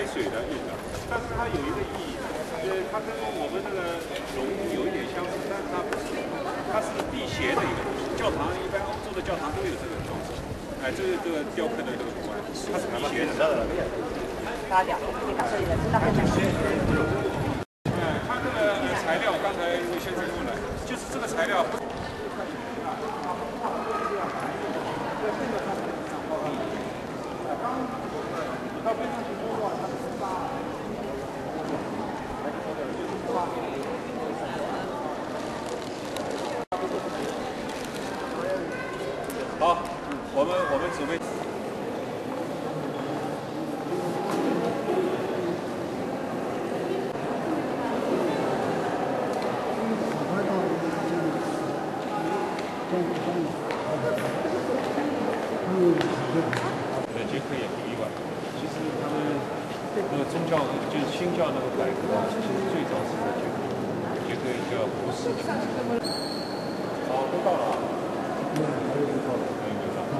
海水的印的，但是它有一个意义，呃，它跟我们那个龙有一点相似，但是它不是，它是辟邪的一个东西。教堂一般欧洲的教堂都有这个装饰，哎，这个这个雕刻的这个图案，它是辟邪的。大家你看这里的，知道很难。哎，它这个材料刚才有先生问了，就是这个材料。好，我们我们准备。呃，捷克也不例外。其实他们那个宗教就是新教那个改革，其实最早是在捷克，捷克叫波斯的。好，都到了。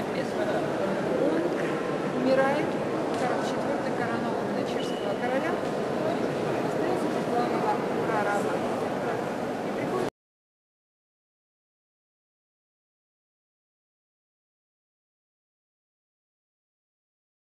соответственно, он умирает